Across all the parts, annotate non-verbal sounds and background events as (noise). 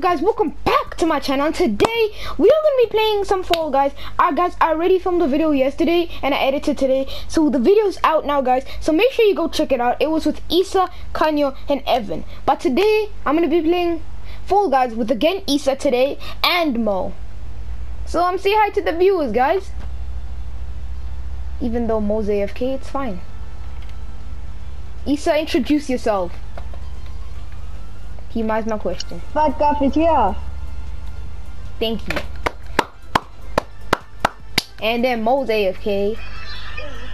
guys? Welcome back to my channel. Today we are gonna be playing some fall guys. Uh, guys i already filmed the video yesterday and i edited today. So the video's out now guys. So make sure you go check it out. It was with isa kanyo and evan. But today i'm gonna be playing fall guys with again isa today and mo. So i'm um, say hi to the viewers guys. Even though mo's afk it's fine. Isa introduce yourself he might my question. Fat Guff is here. Thank you. And then Mo's AFK.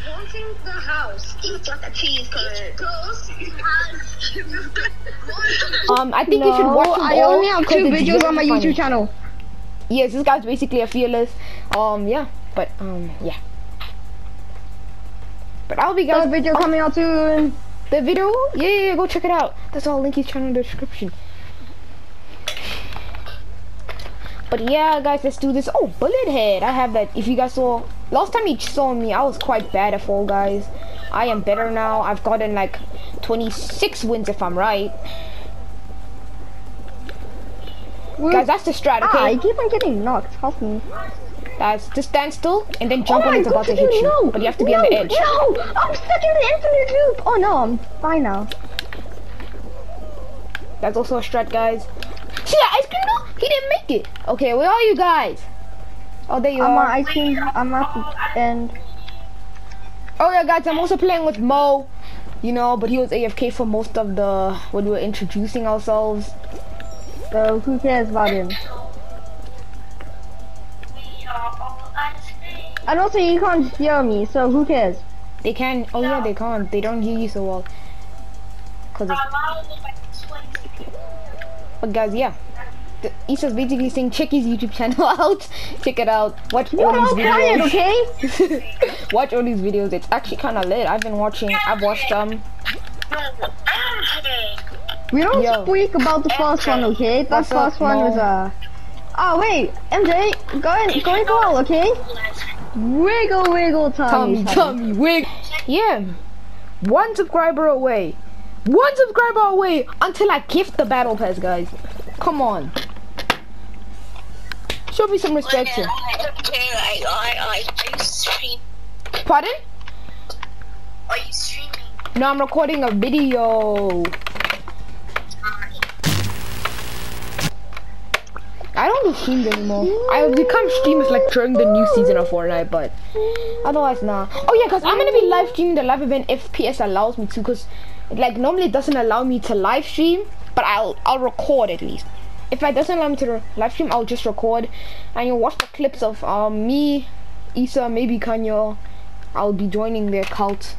Wanting the house. Eat like a cheese (laughs) Um, I think no, you should watch them I all only have two videos on my funny. YouTube channel. Yes, this guy's basically a fearless. Um, yeah, but um, yeah. But I'll be guys. That video coming out soon the video? Yeah, yeah, yeah go check it out. That's all link is channel in the description. But yeah guys let's do this. Oh bullet head. I have that. If you guys saw last time you saw me i was quite bad at fall guys. I am better now. I've gotten like 26 wins if i'm right. Guys that's the strat okay? Ah, i keep on getting knocked. Help me Uh, guys, just stand still and then jump oh when it's about to hit you. No, but you have to be no, on the edge. No, I'm stuck in the infinite loop. Oh no, I'm fine now. That's also a strat, guys. See that ice cream though? He didn't make it. Okay, where are you guys? Oh, there you I'm are. I'm on ice cream. I'm at the end. Oh yeah, guys, I'm also playing with Mo. You know, but he was AFK for most of the when we were introducing ourselves. So who cares about him? And also you can't hear me, so who cares? They can. Oh yeah, they can't. They don't hear you so well. Cause but guys, yeah. The, Isa's basically saying check his YouTube channel (laughs) out. check it out. Watch you all these videos. okay? (laughs) Watch all these videos. It's actually kind of lit. I've been watching. I've watched them. We don't Yo. speak about the first one, okay? The first one no. was uh. Oh wait, MJ, going going well, okay? Wiggle, wiggle, Tommy. Tommy, Tommy, wiggle. Yeah. One subscriber away. One subscriber away until I gift the battle pass, guys. Come on. Show me some respect here. Pardon? Are you streaming? No, I'm recording a video. I don't do streams anymore. I become streamers like during the new season of Fortnite, but otherwise nah. Oh yeah, cause I'm gonna be live streaming the live event if PS allows me to, cause like normally it doesn't allow me to live stream, but I'll I'll record at least. If it doesn't allow me to live stream, I'll just record, and you'll watch the clips of um me, Isa, maybe Kanye. I'll be joining their cult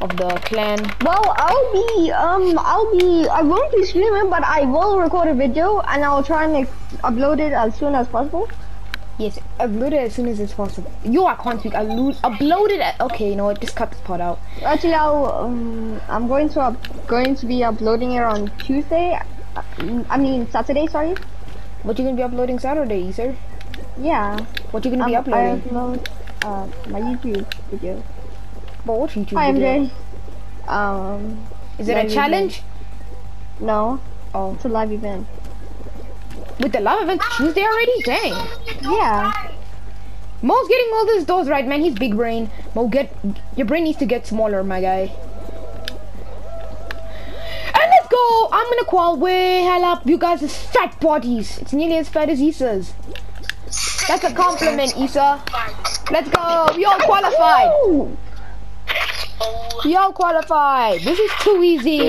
of the clan? Well, I'll be, um, I'll be, I won't be streaming, but I will record a video and I'll try and upload it as soon as possible. Yes, upload it as soon as it's possible. Yo, I can't speak. Upload, upload it. At, okay, you know what? Just cut this part out. Actually, I'll, um, I'm going to, up, going to be uploading it on Tuesday. I mean Saturday. Sorry. What you're gonna be uploading Saturday, sir? Yeah. What you gonna um, be uploading? I upload, uh, my YouTube video. But what YouTube Hi, video? MJ. Um. Is it a challenge? Event. No. Oh. It's a live event. With the live event Tuesday already? Dang. Yeah. Mo's getting all these doors right, man. He's big brain. Mo, get your brain needs to get smaller, my guy. And let's go. I'm gonna call way hell up you guys' are fat bodies. It's nearly as fat as Isa's. That's a compliment, Isa. Let's go. We all qualified. Y'all qualified. This is too easy.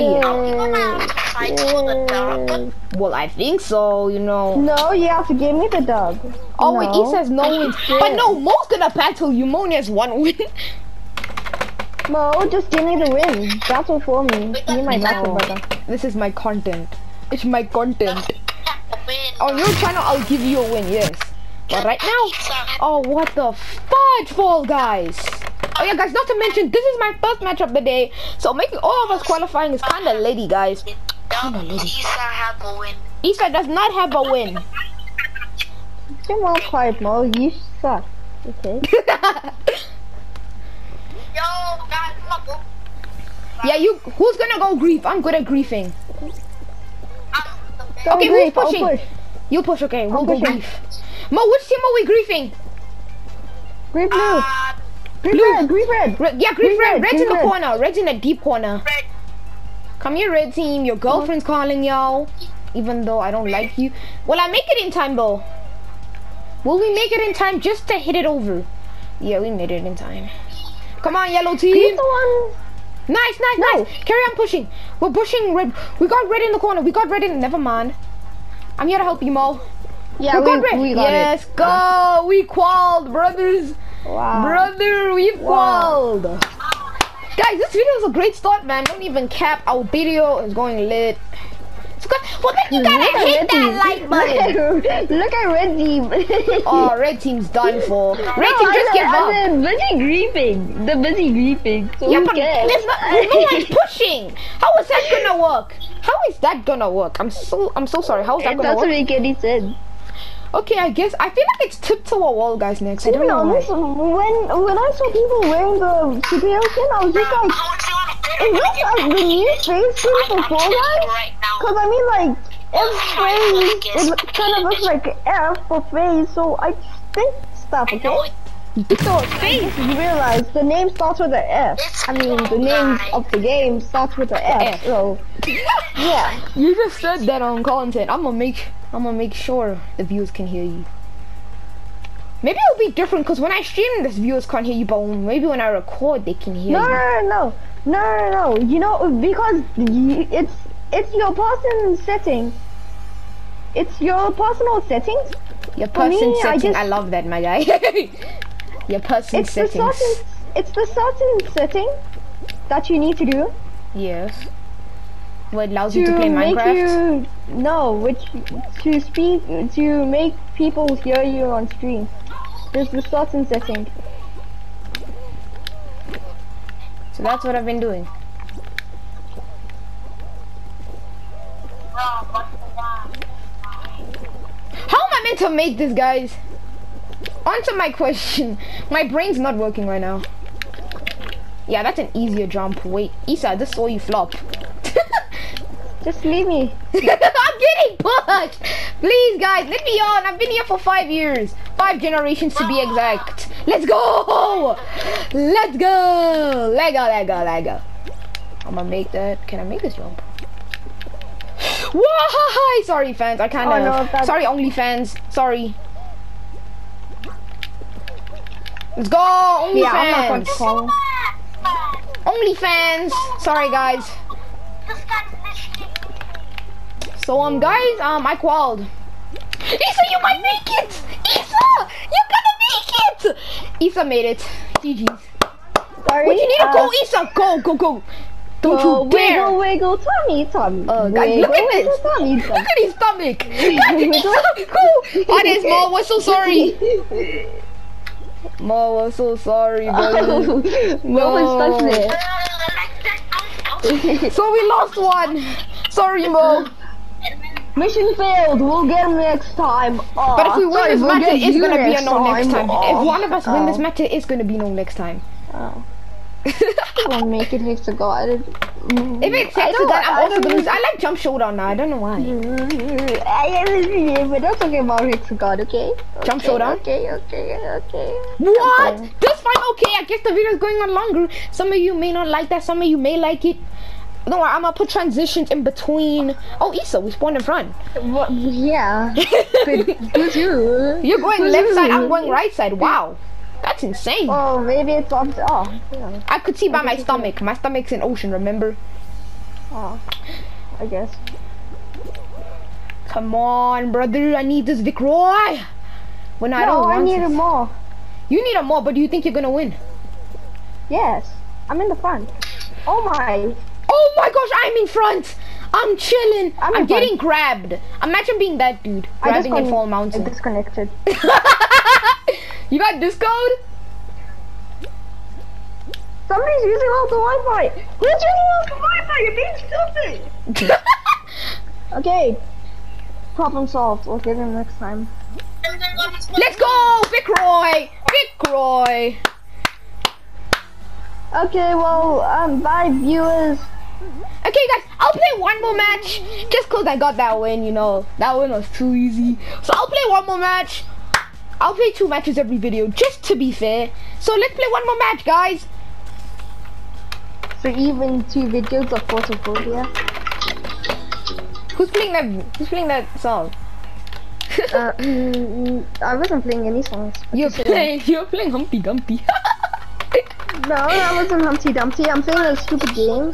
Well, I think so, you know. No, you have to give me the dub. Oh, no. wait, he says no wins. But no, Mo's gonna battle you. Mo has one win. (laughs) Mo, just give me the win. Battle for me. Be my battle brother. This is my content. It's my content. On your channel, I'll give you a win, yes. But right now, oh, what the fudge, Fall Guys. Oh yeah, guys, not to mention, this is my first match of the day. So making all of us qualifying is kind of lady, guys. Kind of lady. Isa have a win. Isa does not have a win. Come on, quiet, Mo. You suck. Okay. Yo, guys, (laughs) Yeah, you. Who's gonna go grief? I'm good at griefing. Go Okay, grief, who's pushing? push. You push, okay. We'll I'm go pushing. grief. Mo, which team are we griefing? Grief blue. Uh, Grief blue. red, grief red. Red, yeah, grief Green red. red, Red's green in the red. corner. Red's in the deep corner. red. Come here, red team. Your girlfriend's calling y'all. Even though I don't like you. Will I make it in time, though? Will we make it in time just to hit it over? Yeah, we made it in time. Come on, yellow He's team. the one. Nice, nice, No. nice. Carry on pushing. We're pushing red. We got red in the corner. We got red in. Never mind. I'm here to help you, Mo. Yeah, we we, got red. we got yes, it. go. We qualled, brothers. Wow. Brother, we've Wow. Guys, this video is a great start, man. Don't even cap. Our video is going lit. Good. Well, then you gotta Look at hit that like button. (laughs) Look at red team. (laughs) Oh, red team's done for. Red No, team just give up. Said busy griefing. The busy griefing. So Yeah, but there's not, no one's pushing. How is that gonna work? How is that gonna work? I'm so I'm so sorry. How is that It gonna work? It doesn't make any sense. Okay, I guess I feel like it's tipped to a wall, guys. Next, I don't be know why. honest, when when I saw people wearing the superhero skin, I was just like, How much you want is this uh, the new face skin for Fall Guys? right now? Cause I mean like, F face, it kind of looks like F for face, so I think stuff, I know okay? It. So face. You realize the name starts with an F. I mean, the name of the game starts with an F, F. so, yeah. (laughs) You just said that on content. I'm gonna make I'm gonna make sure the viewers can hear you. Maybe it'll be different because when I stream, this viewers can't hear you, but maybe when I record, they can hear No, you. no, no, no, no, no, no. You know, because it's it's your personal setting. It's your personal settings. Your personal me, person I setting, I, love that, my guy. (laughs) Your person It's the certain, it's the certain setting that you need to do Yes. What allows to, you to play make Minecraft? you no, which to speak to make people hear you on stream. There's the certain setting. So that's what I've been doing. How am I meant to make this, guys? Answer my question. (laughs) My brain's not working right now. Yeah, that's an easier jump. Wait, Isa, I just saw you flop. (laughs) Just leave me. (laughs) I'm getting pushed. Please, guys, let me on. I've been here for five years, five generations to be exact. Let's go. Let's go. Let go. Let go. Let go. I'm gonna make that. Can I make this jump? Why? Sorry, fans. I kind of. Oh, no, sorry, only fans. Sorry. Let's go, only Yeah, I'm not going to call. Only fans. Sorry, guys. So um guys, um I qualled. Issa, you might make it! Issa! You're gonna make it! Issa made it. GG's. Sorry. Wait, you need to uh, go, Issa! Go, go, go! Don't go you dare! wiggle, wiggle, tummy, tummy. Uh, guys, wiggle, look at wiggle, this! tummy, (laughs) Look at his stomach! Guys, Issa, go! Honest, Mo, we're so sorry. (laughs) Mo, we're so sorry, Oh, (laughs) buddy. Mo was stuck there. So we lost one! Sorry, Mo. Mission failed. We'll get him next time. Aw, But if we win this we'll match, it is gonna be a no next time. Aw. If one of us win this Oh. match, it is gonna be no next time. Oh. We'll make it hexagon. If it's mm. I hexagon, don't- I'm also gonna lose. I like jump showdown now. I don't know why. We're not talking about hexagon, okay? Jump showdown? Okay, okay, okay. What? Okay. That's fine. Okay, I guess the video is going on longer. Some of you may not like that. Some of you may like it. Don't worry, I'm gonna put transitions in between. Oh, Issa, we spawned in front. What, yeah. (laughs) Good, good you. You're going left side. I'm going right side. Wow, that's insane. Oh, maybe it's up to, oh, yeah. I could see by my stomach. My stomach's an ocean. Remember? oh, I guess. Come on, brother. I need this Vic Roy. When I no, don't I need it. it more. You need a more, but do you think you're gonna win? Yes, I'm in the front. Oh my. Oh my gosh, I'm in front. I'm chilling. I'm, I'm in getting grabbed. Imagine being that dude I grabbing in got Fall Mountain. disconnected. (laughs) you got Discord? Somebody's using all the Wi-Fi. Who's using all the Wi-Fi? You're being stupid. (laughs) Okay. Problem solved. We'll get him next time. Let's go, Vic Roy. Vic Roy. Okay, well, um, bye viewers. Okay, guys, I'll play one more match just because I got that win, you know. That win was too easy. So I'll play one more match. I'll play two matches every video just to be fair. So let's play one more match, guys. So even two videos of Photophobia? Who's playing that? Who's playing that song? uh, mm, mm, I wasn't playing any songs. (laughs) You're playing. You're playing Humpty Dumpty. (laughs) no, that wasn't Humpty Dumpty. I'm playing a stupid game.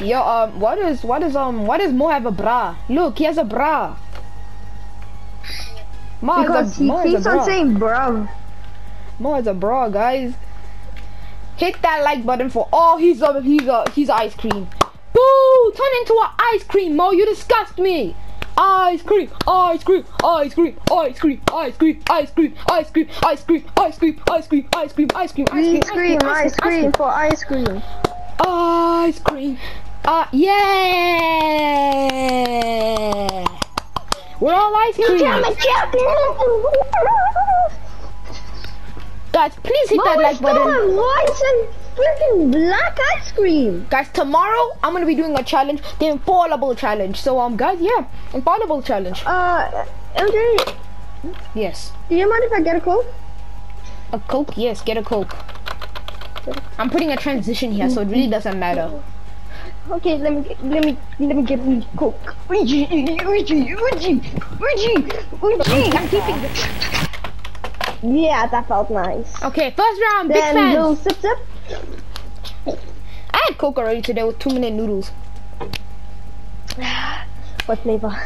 Yo, um, what is, what is, um, what does Mo have a bra? Look, he has a bra. Mo because a, he Mo keeps on saying bro. Mo has a bra, guys. Hit that like button for, oh, he's a, he's a, he's ice cream. Boo! Turn into an ice cream, Mo, you disgust me. Ice cream, ice cream, ice cream, ice cream, ice cream, ice cream, ice cream, ice cream, ice cream, ice cream, ice cream, ice cream, ice cream, ice cream, ice cream for ice cream. Ice cream. Uh, yeah! We're all ice cream. Guys, please hit that like button. white and freaking black ice cream. Guys, tomorrow I'm gonna be doing a challenge, the infallible challenge. So, um, guys, yeah, infallible challenge. Uh, MJ. Yes. Do you mind if I get a coke? A coke? Yes, get a coke. I'm putting a transition here, so it really doesn't matter. Okay, let me get, let me let me get me coke. Uji, Uji, Uji, Uji, Uji. I'm keeping this. Yeah, that felt nice. Okay, first round, big then fans. Little sip sip. I had coke already today with two minute noodles. (sighs) what flavor?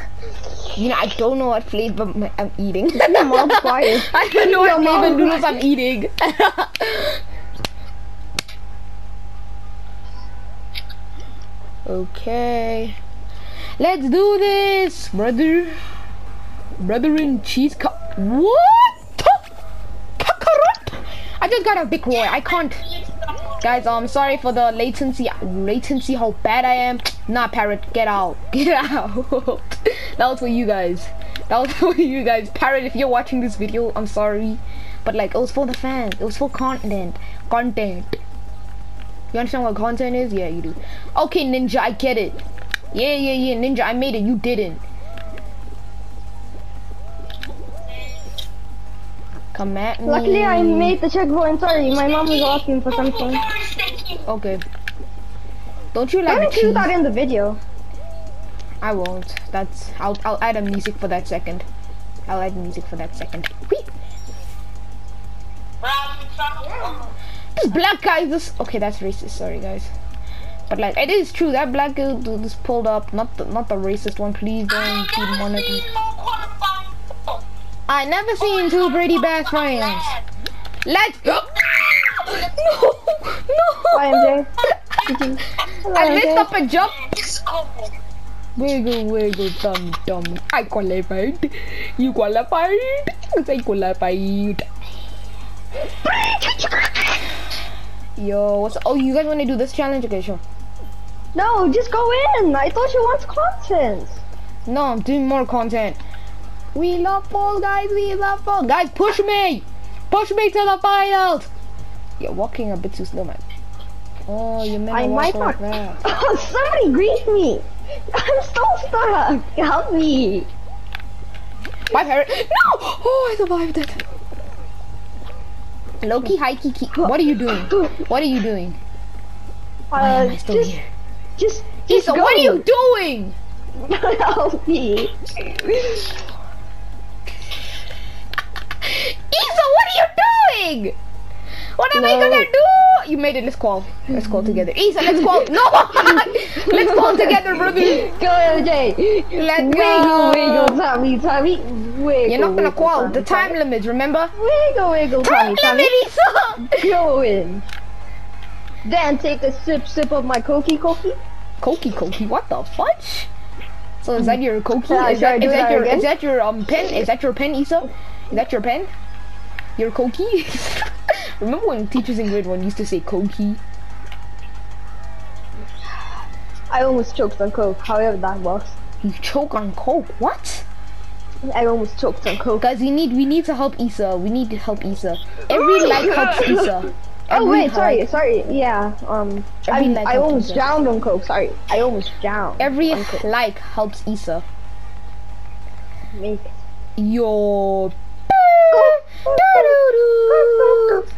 You know, I don't know what flavor I'm eating. Quiet. (laughs) I don't know what flavor noodles I'm eating. (laughs) Okay. Let's do this, brother. Brother in cheese cup. What? Kakarot? I just got a big roar. I can't. Guys, I'm sorry for the latency. Latency, how bad I am. Nah, parrot, get out. (laughs) Get out. that was for you guys. That was (laughs) for you guys. Parrot, if you're watching this video, I'm sorry. But like, it was for the fans. It was for content. Content. You understand what content is? Yeah, you do. Okay, Ninja, I get it. Yeah, yeah, yeah, Ninja, I made it. You didn't. Come at me. Luckily, I made the checkpoint. Sorry, my mom was asking for something. Okay. Don't you like? Why didn't you that in the video? I won't. That's. I'll. I'll add a music for that second. I'll add music for that second. This black guy this okay that's racist sorry guys. But like it is true that black guy just pulled up not the not the racist one please don't be monitored I never seen two pretty best friends. let's (gasps) go no! No Hi, I messed up a jump Wiggle, wiggle, dum dum. I qualified. You qualified. I qualified. Yo, what's oh you guys want to do this challenge? Okay, sure. No, just go in. I thought you want content. No, I'm doing more content. We love Fall Guys. We love Fall Guys. Push me, push me to the finals. You're walking a bit too slow, man. Oh, you meant walk like that. Oh, somebody greet me. I'm so stuck. Help me. My parrot. No. Oh, I survived it. Loki, hi Kiki. What are you doing? What are you doing? Uh, Why am I still just, here? Just, just (laughs) Issa, what are you doing? Help me. Isa, what are you doing? What am no. I gonna do? You made it. Let's call. Let's call together. Isa, let's call. No, (laughs) let's call together, brother. Go, MJ. Let's wiggle, go. Wiggle, Tommy, Tommy. Wiggle, You're not gonna wiggle, call. Tommy, the time Tommy. limit, remember? Wiggle, wiggle, time Tommy, limit, Isa. Go in. Then take a sip, sip of my Koki Koki. Koki Koki, what the fudge? So is that your? Yeah, is, that, is, that your, is that your um pen? Is that your pen, Isa? Is that your pen? Your Koki? (laughs) Remember when teachers in grade 1 used to say Koki? I almost choked on Coke, however that was. You choke on Coke? What? I almost choked on Coke. Guys, we need we need to help Isa. We need to help Isa. Every like helps (laughs) Isa. Oh Every wait, sorry, sorry. Yeah. Um, I, like I almost drowned on coke. Sorry, I almost drowned. Every like helps Issa. Make. Your. (laughs)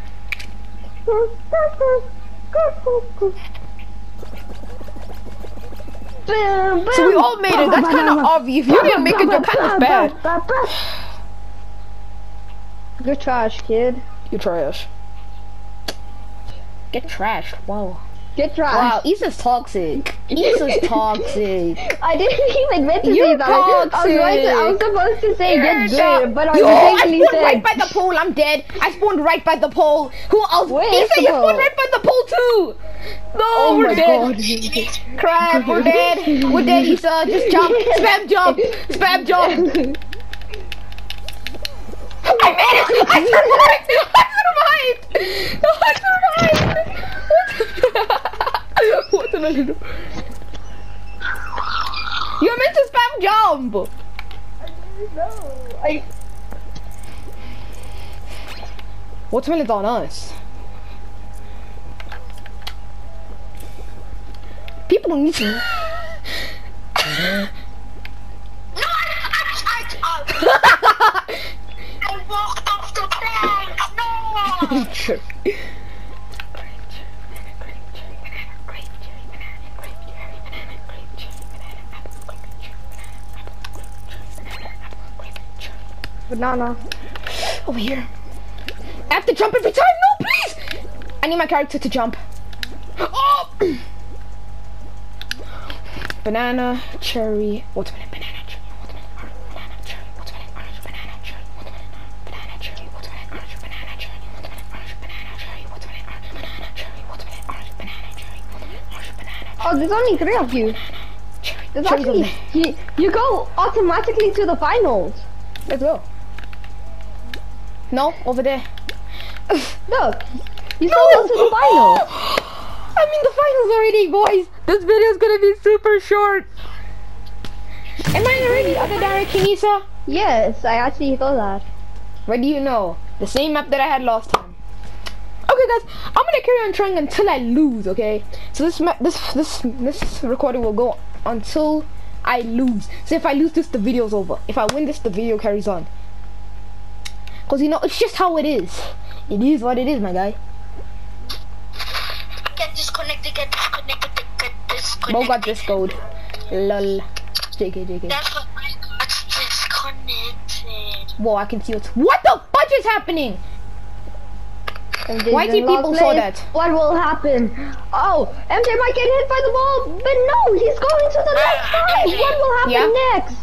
So we all made it. That's kind of obvious. If you didn't make it, you're kind of bad. You're trash, kid. You're trash. Get trashed. Wow. Get trash. Wow, Issa's toxic. Issa's toxic. (laughs) I didn't even meant to You're say that. I was, to, I was supposed to say get good, but I I spawned said. right by the pole. I'm dead. I spawned right by the pole. Who else? Where is Issa, you spawned right by the pole too. No, oh we're dead. god. Crap, we're dead. We're dead, Issa. Just jump. (laughs) Spam jump. Spam jump. (laughs) I made it! I survived! I survived! I survived! What I do? You're meant to spam jump! I, know. I. What's Watermelon's on us. People need to. (laughs) (laughs) bank. No. Banana. Over here. I have to jump every time. No, please. I need my character to jump. Oh. (clears throat) banana, cherry, watermelon, there's only three of you. There's actually you, you go automatically to the finals. Let's go. No, over there. (laughs) Look, you still go to the finals. (gasps) I'm in the finals already, boys. This video is gonna be super short. Am I already other direction, Isa? Yes, I actually thought that. Where do you know? The same map that I had last time. Okay, guys, I'm gonna carry on trying until I lose. Okay, so this this this this recording will go until I lose. So if I lose this, the video's over. If I win this, the video carries on. Cause you know it's just how it is. It is what it is, my guy. Get disconnected, get disconnected, get disconnected. Mo got this code. Lol. JK, JK. That's what I got disconnected. Whoa, I can see what's. What the fudge is happening? And Why did did people play. saw that? What will happen? Oh, MJ might get hit by the ball, but no, he's going to the ah, next side. What will happen Yeah. next?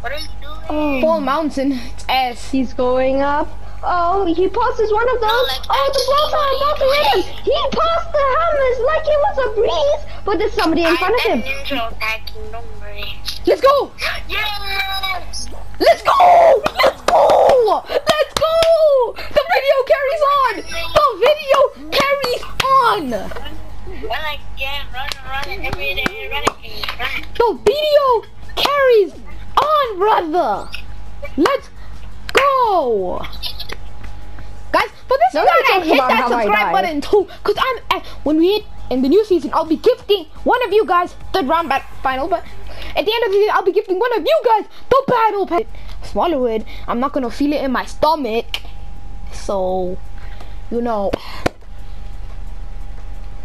What are you doing? Oh, Fall mountain. It's ass. he's going up. Oh, he passes one of those. like oh, the balls are about to hit him. He passed the hammers like it was a breeze, but there's somebody in front of him. ninja attacking, don't. Let's go! (gasps) Yes! Let's go! Let's go! Let's! The video carries on! The video carries on! Run again, run, run, every day, run again, run. The video carries on, brother! Let's go! Guys, for this Nobody time, talks hit that subscribe button too, cause I'm at, when we hit in the new season, I'll be gifting one of you guys the round bat final, but at the end of the day, I'll be gifting one of you guys the battle pass. Swallow it. I'm not gonna feel it in my stomach, so you know.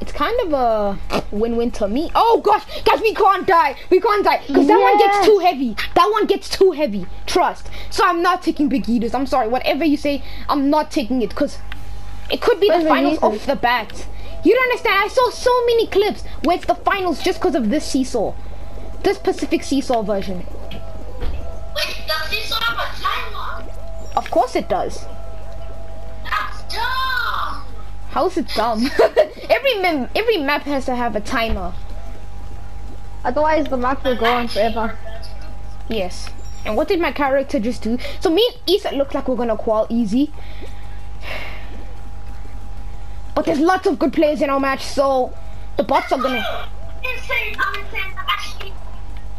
It's kind of a win-win to me. Oh gosh, guys, we can't die. We can't die because that one gets too heavy. That one gets too heavy. Trust. So I'm not taking big eaters. I'm sorry. Whatever you say, I'm not taking it because it could be the finals off the bat. You don't understand. I saw so many clips where it's the finals just because of this seesaw, this Pacific seesaw version. Wait, does this have a timer? Of course it does. That's dumb! How is it dumb? (laughs) every mem- every map has to have a timer. Otherwise, the map will go on forever. Yes. And what did my character just do? So me and Issa look like we're gonna qual easy. But there's lots of good players in our match, so the bots are gonna. (gasps) Insane, I'm insane, I'm actually...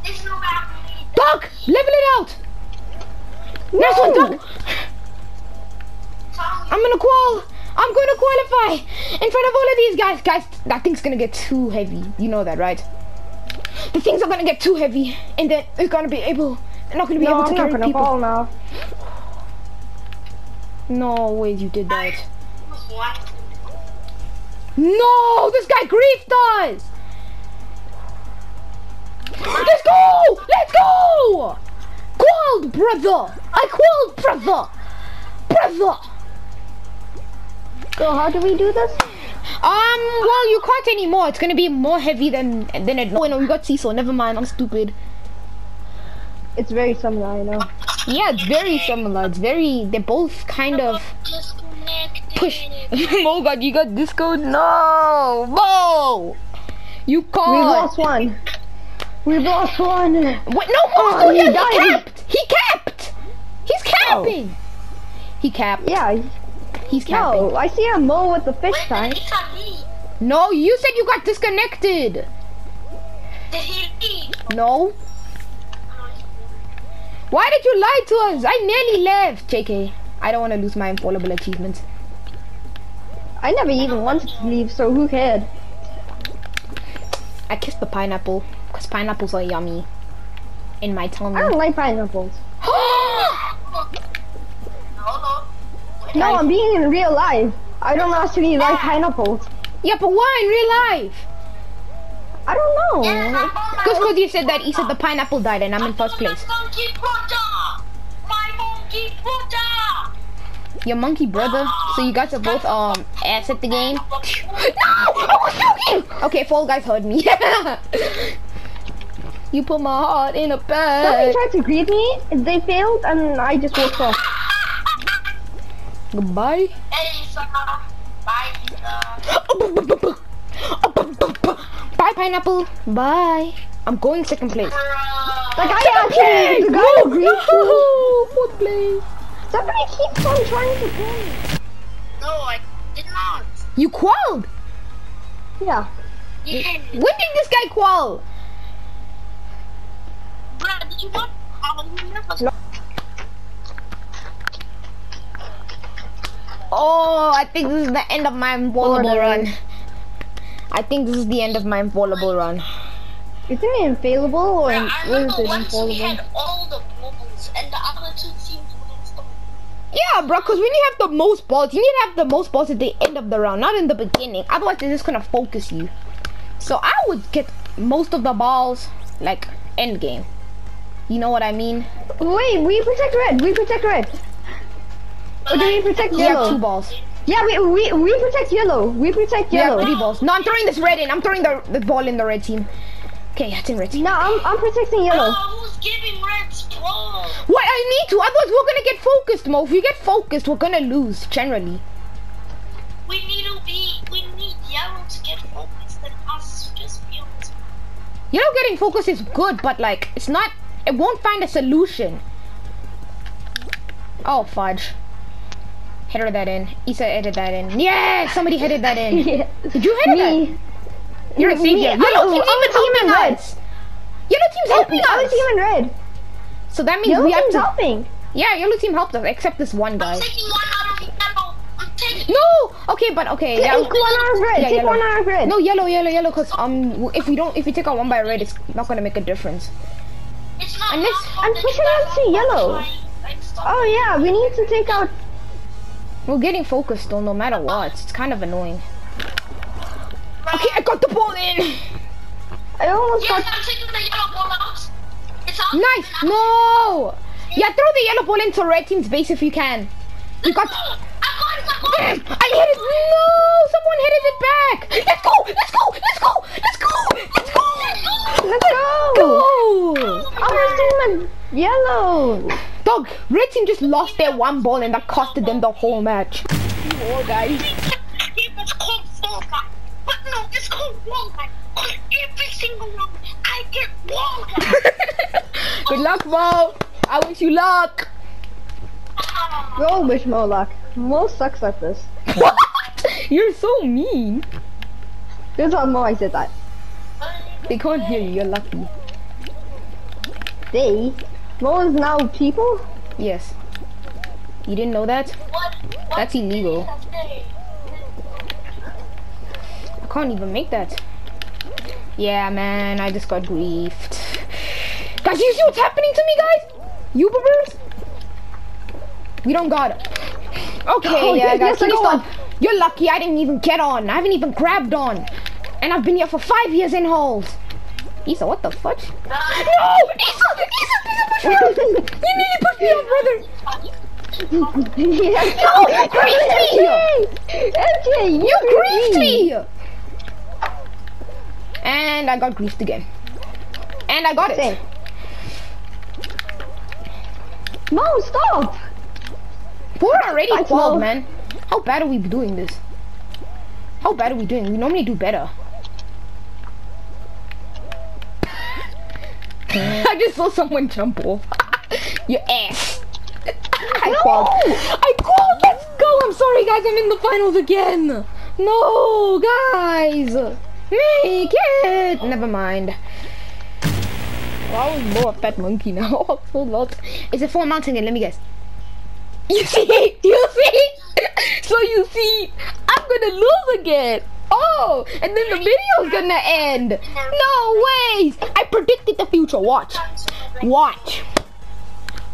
There's no bad for me. Duck! Level it out! Nice one, No. Duck! I'm gonna qual! I'm going to qualify in front of all of these guys. Guys, that thing's going to get too heavy. You know that, right? The things are going to get too heavy, and then it's going to be able, they're not going to be No, able I'm to not carry gonna people. fall now. No way you did that. No, this guy griefed us. Let's go! Let's go! Qualled, brother! I qualled, brother! Brother! So how do we do this? Um, well, you can't anymore. It's gonna be more heavy than than it. Oh, no, we got Cecil. Never mind. I'm stupid. It's very similar, I know. Yeah, it's very similar. It's very. They're both kind of push. (laughs) oh God, you got disco. No, Mo. You can't. We lost one. We've lost one. Wait, no, Mo. Oh, he, he he capped. He capped. He's capping. Oh. He capped. Yeah, He's capping. no, I see a Mo with the fish Wait, tank. did he leave? No, you said you got disconnected. Did he leave? No. Why did you lie to us? I nearly left. JK, I don't want to lose my infallible achievements. I never even wanted to leave, so who cared? I kissed the pineapple because pineapples are yummy in my tongue. I don't like pineapples. No, (gasps) no. No, I'm being in real life. I don't actually like pineapples. yeah, but why in real life? I don't know. Because cause you said that he said the pineapple died and I'm in first place. My monkey brother! My monkey brother! Your monkey brother. So you guys are both um ass at the game. (laughs) No, I was joking. Okay, Fall Guys heard me. (laughs) you put my heart in a bag. Somebody tried to greet me, they failed, and I just walked off. Goodbye. Hey, sir. Bye, pineapple. Bye. I'm going second place. Like, I actually, the guy who greets me, No, fourth place. somebody keeps on trying to kill me. No, I did not. You qualled. Yeah. Yeah. When did this guy qual? Bruh, did you not? Oh, you never. I think this is the end of my infallible run. I think this is the end of my infallible run. Isn't it infallible or I what is remember it once we infallible? had all the balls and the other two teams wouldn't stop. Yeah, bro, because when you have the most balls, you need to have the most balls at the end of the round, not in the beginning. Otherwise, they're just gonna focus you. So I would get most of the balls, like, end game. You know what I mean? Wait, we protect red. We protect red. Or do we protect You have two yellow? balls. Yeah, we, we we protect yellow. We protect You have yellow. three balls. No, I'm throwing this red in. I'm throwing the, the ball in the red team. Okay, it's in red team. No, I'm I'm protecting yellow. Oh, who's giving Reds ball? What? I need to. Otherwise, we're gonna get focused, Mo. If we get focused, we're gonna lose, generally. We need to be. We need yellow to get focused and us just be this. You know, getting focused is good, but, like, it's not... It won't find a solution. Oh, fudge. Headed that in. Isa headed that in. Yeah, somebody headed that in. (laughs) Yeah. Did you head that? Me. You're a Me, savior. I- Yellow team's I'm even a team in helping red. us. Yellow team's helping other us. team in red. So that means Yellow we have team's to... helping. Yeah, yellow team helped us, except this one guy. I'm taking one out of yellow. I'm taking. No! Okay, but okay. Take Yeah, one out of red. yeah, Take yellow. one out of red. No, yellow, yellow, yellow, because um, if we don't, if we take out one by red, it's not gonna make a difference. It's not. Unless- my I'm pushing you guys out to yellow. watch my- like, stop. Oh yeah, we need to take out. We're getting focused though, no matter oh. what. It's kind of annoying. Okay, I got the ball in. I almost Yes, got. I'm taking the yellow ball out. It's out. Nice. No. Yeah, throw the yellow ball into red team's base if you can. You got. I got it. I got Damn, it. I hit it. No, someone headed it back. Let's go. Let's go. Let's go. Let's go. Let's go. Let's go. Go. Oh Our team in yellow. Dog, red team just lost their one ball and that costed them the whole match. You all guys. It was called Fall But no, it's called Wall Guy. 'Cause every single round, I get Wall (laughs) Good luck, Mo. I wish you luck. Go wish Mo luck. Mo sucks at this. What? (laughs) You're so mean. Good on Mo. I said that. They can't hear you. You're lucky. They. Mo is now people. Yes. You didn't know that? What? what That's illegal. I can't even make that. Yeah, man, I just got griefed. Guys, you see what's happening to me, guys? You YouTubers? We don't got it. Okay, Oh, yeah, yes, guys, yes, stop. You're lucky I didn't even get on. I haven't even grabbed on. And I've been here for five years in holes. Isa, what the fudge? No! Isa! Isa, Isa, push me! (laughs) You need to push me out, brother! yes. (laughs) No, you (laughs) griefed me! MJ, you, You griefed me! And I got greased again. And I got it. Same. No, stop! We're already I 12, know. man. How bad are we doing this? How bad are we doing? We normally do better. (laughs) I just saw someone jump off. (laughs) Your ass. (laughs) I called. I called. Let's go. I'm sorry, guys. I'm in the finals again. No, guys. Make it. Never mind. Well, I was more a fat monkey now. so lost. Is it Fall Mountain again? Let me guess. (laughs) You see? You see? (laughs) so you see, I'm gonna lose again. Oh, and then the video's gonna end. No ways. I predicted the future. Watch. Watch.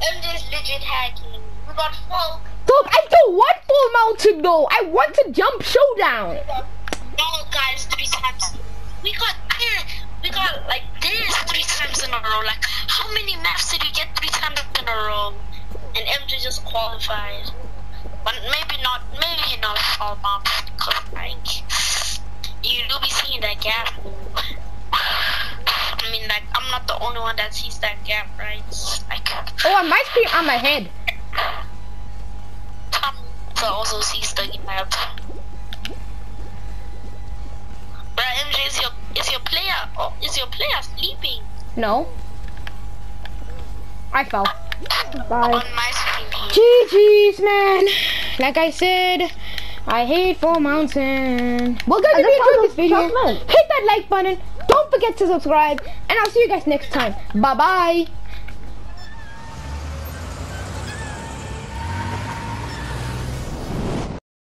MJ's legit hacking. We got full. Dog, I don't want Fall Mountain though. I want to jump showdown. No, guys, three times. We got. We got like this three times in a row. Like, how many maps did you get three times in a row? Just qualified. But maybe not. Maybe not all maps. Cause like, you do be seeing that gap. I mean, like, I'm not the only one that sees that gap, right? Like, Oh, I might scream on my head. Tom also sees the gap. But MJ, is your is your player oh, is your player sleeping No. I fell. Bye. on my screen? here? GG's, man. Like I said, I hate Fall Mountain. Well, guys, I if you just enjoyed this video, hit that like button. Don't forget to subscribe. And I'll see you guys next time. Bye-bye.